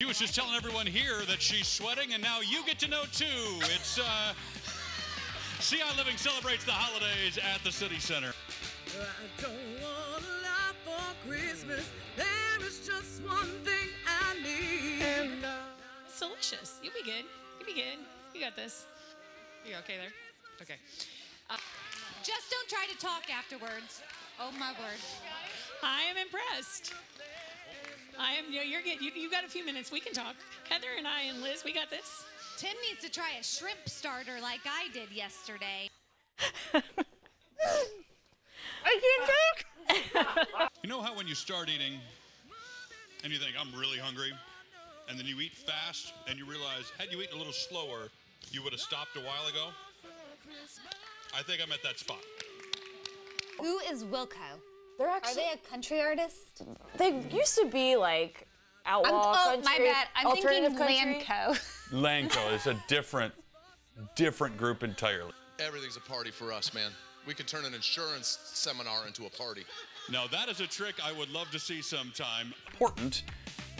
He was just telling everyone here that she's sweating, and now you get to know too. It's uh, CI Living celebrates the holidays at the City Center. I don't want a lot for Christmas. There is just one thing I need. And I It's delicious. You'll be good. You'll be good. You got this. You okay there? Okay. Just don't try to talk afterwards. Oh my word. I am impressed. I am. You're, you're good. You, you got a few minutes. We can talk. Heather and I and Liz, we got this. Tim needs to try a shrimp starter like I did yesterday. I can't uh, talk. you know how when you start eating and you think, I'm really hungry, and then you eat fast and you realize, had you eaten a little slower, you would have stopped a while ago? I think I'm at that spot. Who is Wilco? They're Are actually they a country artist? they used to be like I'm, outlaw oh, country. my bad. I'm thinking alternative country. Lanco. Lanco is a different, different group entirely. Everything's a party for us, man. We could turn an insurance seminar into a party. Now, that is a trick I would love to see sometime. Important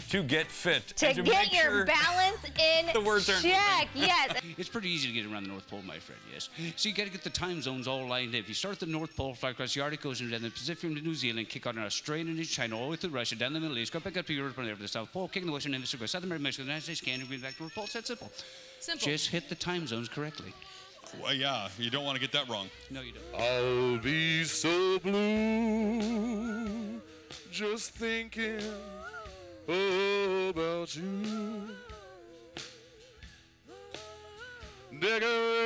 to get fit to and to get make your sure balance in The words aren't check. Yes. It's pretty easy to get around the North Pole, my friend, yes. So you got to get the time zones all lined up. You start at the North Pole, fly across the Arctic Ocean, then the Pacific into New Zealand, kick on Australia into China, all the way through Russia, down the Middle East, go back up to Europe, and there to the South Pole, kicking the Western Hemisphere, go South America, Mexico, the United States, Canada, green back to North Pole. It's that simple. Simple. Just hit the time zones correctly. Well, yeah, you don't want to get that wrong. No, you don't. I'll be so blue just thinking about you. Decorations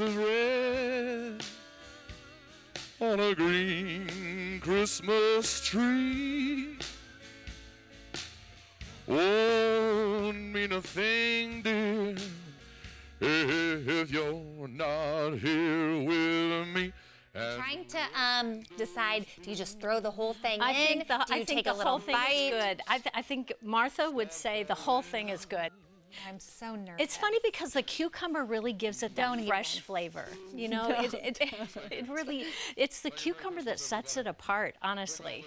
of red on a green Christmas tree won't mean a thing, dear, if you're not here with me. And Trying to um decide. Do you just throw the whole thing I in? think the, do you I think take the a whole thing bite? is good. I, th- I think Martha would say the whole thing is good. I'm so nervous. It's funny because the cucumber really gives it that Don't fresh even. flavor. You know, it, it, it really, it's the cucumber that sets it apart, honestly.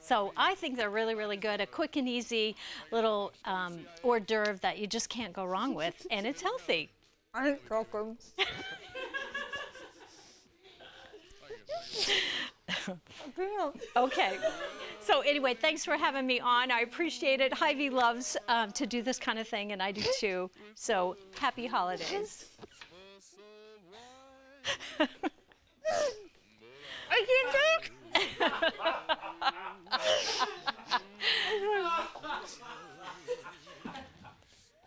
So I think they're really, really good. A quick and easy little um, hors d'oeuvre that you just can't go wrong with, and it's healthy. I'm joking. Okay. So anyway, thanks for having me on. I appreciate it. Hy-Vee loves um, to do this kind of thing, and I do too. So happy holidays. I can't talk.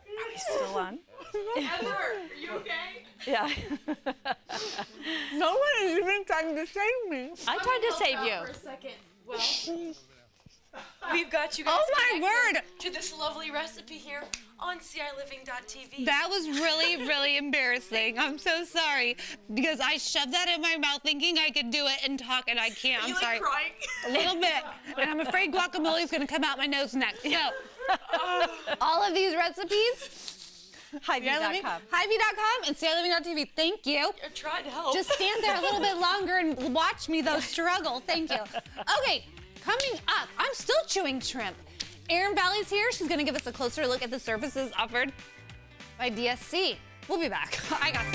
Are we still on? Heather, are you okay? Yeah. No one is even trying to save me. I tried to save you. For a second. Well, we've got you guys. Oh my word! To this lovely recipe here on CILiving.tv. That was really, really embarrassing. I'm so sorry because I shoved that in my mouth thinking I could do it and talk, and I can't. I'm you sorry. like crying? A little bit, and I'm afraid guacamole is gonna come out my nose next. So, all of these recipes. Hy-Vee.com. Hy-Vee.com and CILiving.tv. Thank you. I tried to help. Just stand there a little bit longer and watch me though struggle. Thank you. Okay, coming up, I'm still chewing shrimp. Erin Valley's here. She's gonna give us a closer look at the services offered by DSC. We'll be back. I got.